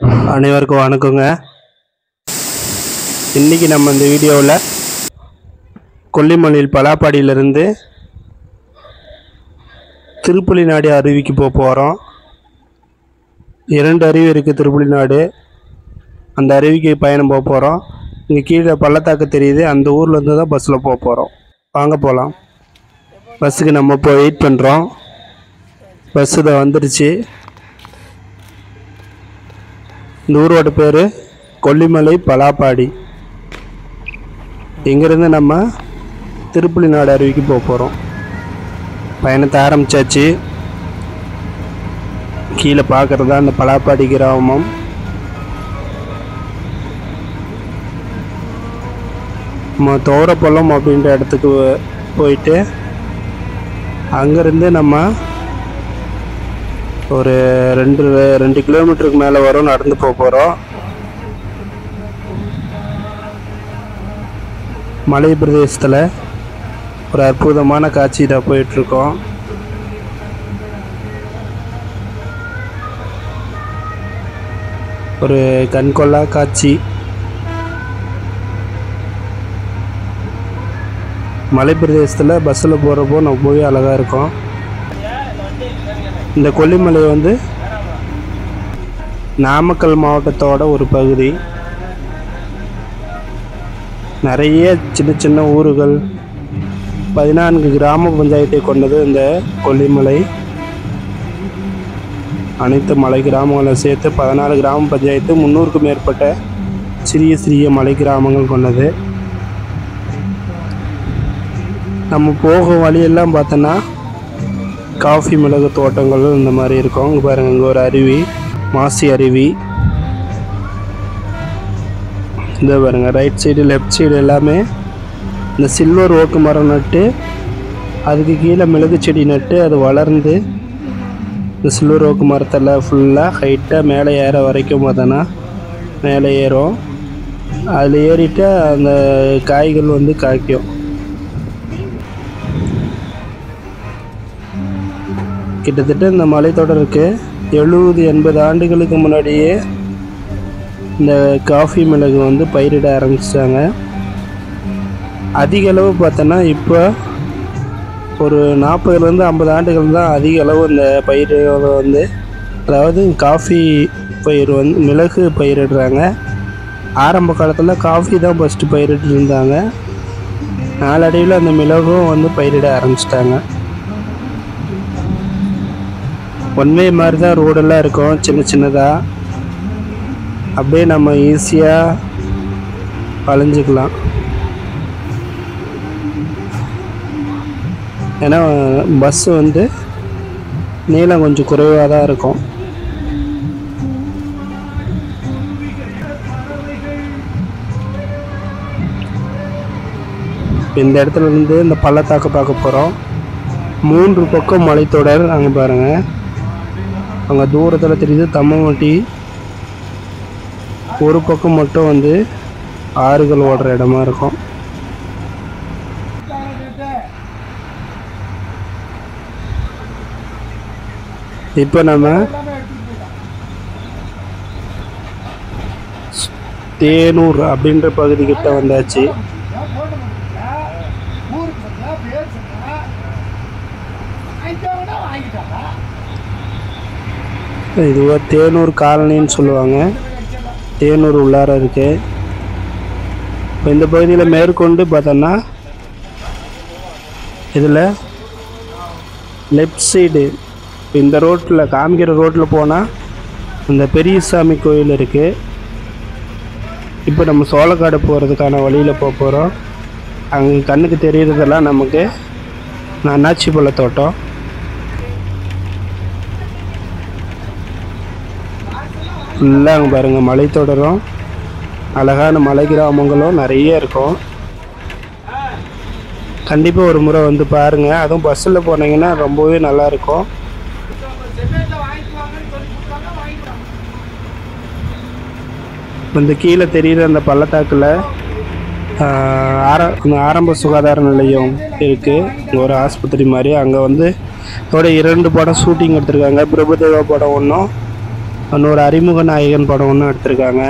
அனைவருக்கும் வணக்கங்க. இன்னைக்கு நம்ம இந்த வீடியோவில் கொல்லிமலையில் பலாப்பாடியிலிருந்து திருப்புலிநாடு அருவிக்கு போக போகிறோம் இரண்டு அருவி இருக்குது திருப்புலி நாடு அந்த அருவிக்கு பயணம் போக போகிறோம் இங்கே கீழே பள்ளத்தாக்கு தெரியுது. அந்த ஊர்லேருந்து தான் பஸ்ஸில் போக போகிறோம் வாங்க போகலாம் பஸ்ஸுக்கு நம்ம போய் வெயிட் பண்ணுறோம் பஸ்ஸு தான் வந்துடுச்சு இந்த ஊரோட பேர் கொல்லிமலை பலாப்பாடி. இங்கேருந்து நம்ம திருப்பள்ளி நாடு அருவிக்கு போக போகிறோம் பயணத்தை ஆரம்பிச்சாச்சு. கீழே பார்க்குறது தான் அந்த பலாப்பாடி கிராமம். நம்ம தோரப்பள்ளம் அப்படின்ற இடத்துக்கு போயிட்டு அங்கேருந்து நம்ம ஒரு ரெண்டு ரெண்டு கிலோமீட்டருக்கு மேலே வரும் நடந்து போக போகிறோம் மலை பிரதேசத்தில் ஒரு அற்புதமான காட்சி இதாக போயிட்டுருக்கோம். ஒரு கண்கொள்ளா காட்சி. மலை பிரதேசத்தில் பஸ்ஸில் போகிறப்போ நம்ம போய் அழகாக இருக்கும். இந்த கொல்லிமலை வந்து நாமக்கல் மாவட்டத்தோட ஒரு பகுதி. நிறைய சின்ன சின்ன ஊர்கள் பதினான்கு கிராம பஞ்சாயத்தை கொண்டது இந்த கொல்லிமலை. அனைத்து மலை கிராமங்களை சேர்த்து பதினாலு கிராம பஞ்சாயத்து முந்நூறுக்கும் மேற்பட்ட சிறிய சிறிய மலை கிராமங்கள் கொண்டது. நம்ம போகும் வழியெல்லாம் பார்த்தோன்னா காஃபி மிளகு தோட்டங்கள் இந்த மாதிரி இருக்கும். இங்கே பாருங்கள் இங்கே ஒரு அருவி மாசி அருவி. இந்த பாருங்கள் ரைட் சைடு லெஃப்ட் சைடு எல்லாமே இந்த சில்வர் ஓக்கு மரம் நட்டு அதுக்கு கீழே மிளகு செடி நட்டு அது வளர்ந்து இந்த சில்வர் ஓக்கு மரத்தில் ஃபுல்லாக ஹைட்டாக மேலே ஏற வரைக்கும் பார்த்தோன்னா மேலே ஏறும். அதில் ஏறிட்டு அந்த காய்கள் வந்து காய்க்கும். கிட்டத்தட்ட இந்த மலைத்தொடருக்கு எழுபது எண்பது ஆண்டுகளுக்கு முன்னாடியே இந்த காஃபி மிளகு வந்து பயிரிட ஆரம்பிச்சிட்டாங்க. அதிக அளவு பார்த்தோன்னா இப்போ ஒரு நாற்பதுலேருந்து ஐம்பது ஆண்டுகள் தான் அதிக அளவு இந்த பயிர் வந்து அதாவது காஃபி பயிர் வந்து மிளகு பயிரிடுறாங்க. ஆரம்ப காலத்தில் காஃபி தான் ஃபஸ்ட்டு பயிரிட்டு இருந்தாங்க. நாளடைவில் அந்த மிளகும் வந்து பயிரிட ஆரம்பிச்சிட்டாங்க. ஒன்வே மாதிரி தான் ரோடெல்லாம் இருக்கும் சின்ன சின்னதாக அப்படியே நம்ம ஈஸியாக வளைஞ்சிக்கலாம். ஏன்னா பஸ்ஸு வந்து நீளம் கொஞ்சம் குறைவாக தான் இருக்கும். இந்த இடத்துல இருந்து இந்த பள்ளத்தாக்கு பார்க்க போகிறோம் மூன்று பக்கம் மலைத்தொடர் அங்கே பாருங்கள் அங்கே தூரத்தில் தெரியுது தம்மவட்டி. ஒரு பக்கம் மட்டும் வந்து ஆறுகள் ஓடுற இடமா இருக்கும். இப்போ நம்ம தேனூர் அப்படின்ற பகுதி கிட்ட வந்தாச்சு. இது தேனூர் காலனின்னு சொல்லுவாங்க. தேனூர் உள்ளார இருக்கு. இப்போ இந்த பகுதியில் மேற்கொண்டு பார்த்தோன்னா இதில் லெஃப்ட் சைடு இந்த ரோட்டில் காமிக்கிற ரோட்டில் போனால் இந்த பெரியசாமி கோயில் இருக்குது இப்போ நம்ம சோளக்காடு போகிறதுக்கான வழியில் போக போகிறோம் அங்கே கண்ணுக்கு தெரியறதெல்லாம் நமக்கு அண்ணாச்சி பழ தோட்டம். ஃபுல்லாக அங்கே பாருங்கள் மலை தொடரும் அழகான மலை கிராமங்களும் நிறைய இருக்கும். கண்டிப்பாக ஒரு முறை வந்து பாருங்கள் அதுவும் பஸ்ஸில் போனீங்கன்னா ரொம்பவே நல்லாயிருக்கும் இந்த கீழே தெரியுற அந்த பள்ளத்தாக்கில் ஆர ஆரம்ப சுகாதார நிலையம் இருக்குது ஒரு ஆஸ்பத்திரி மாதிரி. அங்கே வந்து அதோட இரண்டு படம் ஷூட்டிங் எடுத்திருக்காங்க. பிரபுதேவா படம் ஒன்றும் இன்னொரு அறிமுக நாயகன் படம் ஒன்று எடுத்திருக்காங்க.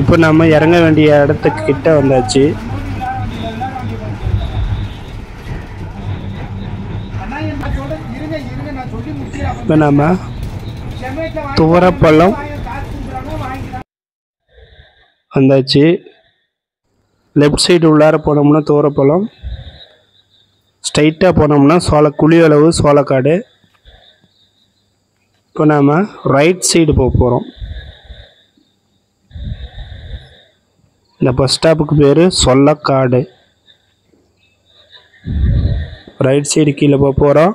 இப்போ நம்ம இறங்க வேண்டிய இடத்துக்கு கிட்ட வந்தாச்சு. இப்போ நம்ம துவரப்பள்ளம் வந்தாச்சு. லெஃப்ட் சைடு உள்ளார போனோம்னா துவரப்பழம் ஸ்ட்ரைட்டாக போனோம்னா சோள குழியளவு சோளக்காடு. இப்போ நாம் ரைட் சைடு போக போகிறோம் இந்த பஸ் ஸ்டாப்புக்கு பேர் சொல்லக்காடு. ரைட் சைடு கீழே போக போகிறோம்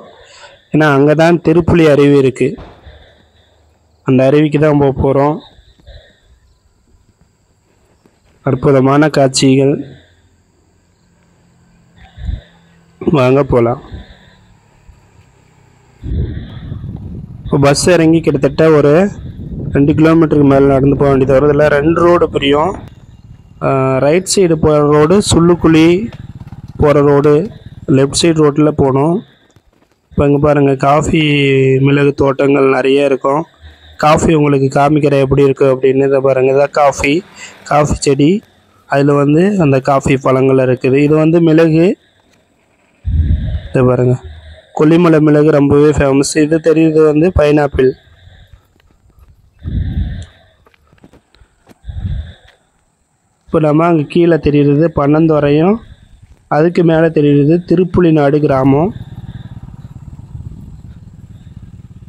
ஏன்னா அங்கே தான் திருப்புளி அருவி இருக்குது அந்த அருவிக்கு தான் போக போகிறோம் அற்புதமான காட்சிகள். வாங்க போகலாம் இப்போ பஸ் இறங்கி கிட்டத்தட்ட ஒரு ரெண்டு கிலோமீட்டருக்கு மேலே நடந்து போக வேண்டியது வரும். இதில் ரெண்டு ரோடு பிரியும். ரைட் சைடு போகிற ரோடு சுள்ளுக்குழி போகிற ரோடு லெஃப்ட் சைடு ரோட்டில் போகணும். இப்போ இங்கே பாருங்கள் காஃபி மிளகு தோட்டங்கள் நிறைய இருக்கும். காஃபி உங்களுக்கு காமிக்கிற எப்படி இருக்குது அப்படின்னு. இதை பாருங்கள் இதான் காஃபி காஃபி செடி. அதில் வந்து அந்த காஃபி பழங்கள் இருக்குது. இது வந்து மிளகு. இதை பாருங்கள் கொல்லிமலை மிளகு ரொம்பவே ஃபேமஸ் இது தெரியுது வந்து பைனாப்பிள் இப்போ நம்ம அங்கே கீழே தெரியுறது பன்னந்தோரையும் அதுக்கு மேலே தெரியுறது திருப்புலிநாடு கிராமம்.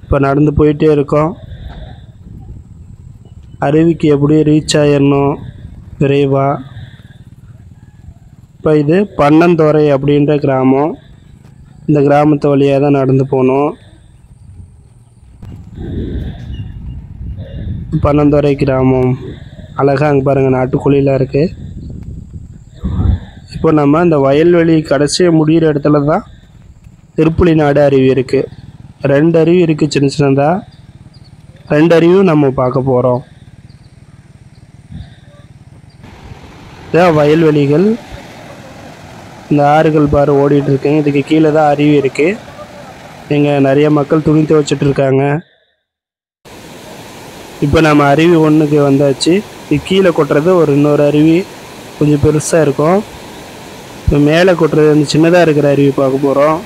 இப்போ நடந்து போயிட்டே இருக்கோம். அருவிக்கு எப்படி ரீச் ஆயிடணும் விரைவாக இப்போ இது பன்னந்தோரை அப்படின்ற கிராமம். இந்த கிராமத்து வழியாக தான் நடந்து போகணும் பன்னந்துறை கிராமம். அழகாக அங்கே பாருங்கள் நாட்டுக்கோழிலாம் இருக்குது இப்போ நம்ம இந்த வயல்வெளி கடைசியாக முடிகிற இடத்துல தான் திருப்புலி நாடு அருவி இருக்குது ரெண்டு அருவி இருக்குது சின்ன சின்னதாக ரெண்டு அருவியும் நம்ம பார்க்க போகிறோம் வயல்வெளிகள். இந்த ஆறுகள் பாரு ஓடிட்டு இருக்கேன் இதுக்கு கீழே தான் அருவி இருக்குது இங்கே நிறைய மக்கள் துணி துவைச்சிட்டு இருக்காங்க. இப்போ நம்ம அருவி ஒன்றுக்கு வந்தாச்சு. இது கீழே கொட்டுறது ஒரு இன்னொரு அருவி. கொஞ்சம் பெருசாக இருக்கும். இப்போ மேலே கொட்டுறது வந்து சின்னதாக இருக்கிற அருவி பார்க்க போகிறோம்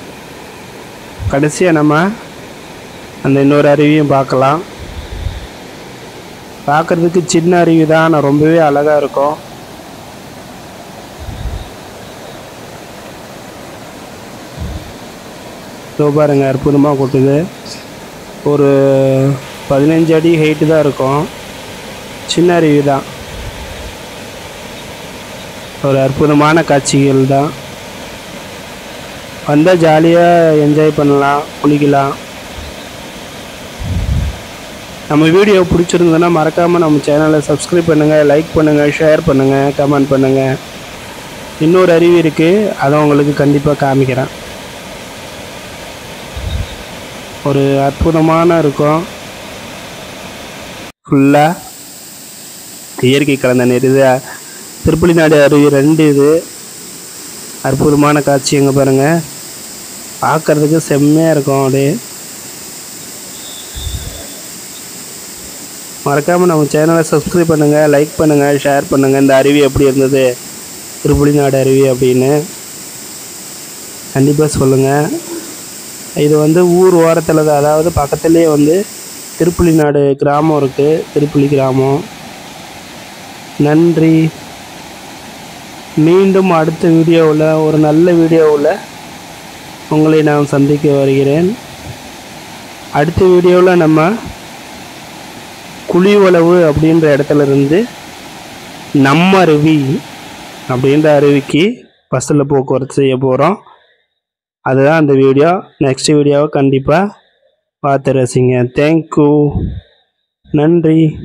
கடைசியாக நம்ம அந்த இன்னொரு அருவியும் பார்க்கலாம். பார்க்குறதுக்கு சின்ன அருவி தான் ஆனால் ரொம்பவே அழகாக இருக்கும். இதோ பாருங்க அற்புதமாக கொட்டுது. ஒரு பதினஞ்சு அடி ஹைட்டு தான் இருக்கும். சின்ன அருவி தான். ஒரு அற்புதமான காட்சிகள் தான். வந்தால் ஜாலியாக என்ஜாய் பண்ணலாம் குளிக்கலாம். நம்ம வீடியோ பிடிச்சிருந்ததுன்னா மறக்காமல் நம்ம சேனலை சப்ஸ்கிரைப் பண்ணுங்கள் லைக் பண்ணுங்கள் ஷேர் பண்ணுங்கள் கமெண்ட் பண்ணுங்கள் இன்னொரு அறிவு இருக்குது அதை உங்களுக்கு கண்டிப்பாக காமிக்கிறேன். ஒரு அற்புதமான இருக்கும். ஃபுல்லாக இயற்கை கலந்த நீர். இது திருப்பலிநாடு அருவி ரெண்டு இது. அற்புதமான காட்சி எங்கே பாருங்கள் பார்க்குறதுக்கு செம்மையாக இருக்கும் அப்படியே மறக்காமல் நம்ம சேனலை சப்ஸ்கிரைப் பண்ணுங்கள் லைக் பண்ணுங்கள் ஷேர் பண்ணுங்கள் இந்த அருவி எப்படி இருந்தது? திருப்புலிநாடு அருவி அப்படின்னு கண்டிப்பாக சொல்லுங்கள் இது வந்து ஊர் ஓரத்தில் தான். அதாவது பக்கத்துலேயே வந்து திருப்புலிநாடு கிராமம் இருக்குது திருப்புலி கிராமம். நன்றி. மீண்டும் அடுத்த வீடியோவில் ஒரு நல்ல வீடியோவில் உங்களை நான் சந்திக்க வருகிறேன். அடுத்த வீடியோவில் நம்ம குழிவளவு அப்படின்ற இடத்துல இருந்து நம்ம அருவி அப்படின்ற அருவிக்கு பஸ்ஸில் போக்குவரத்து செய்ய போகிறோம் அதுதான் அந்த வீடியோ. நெக்ஸ்ட் வீடியோவை கண்டிப்பாக பார்த்து ரசிங்க. தேங்க்யூ நன்றி.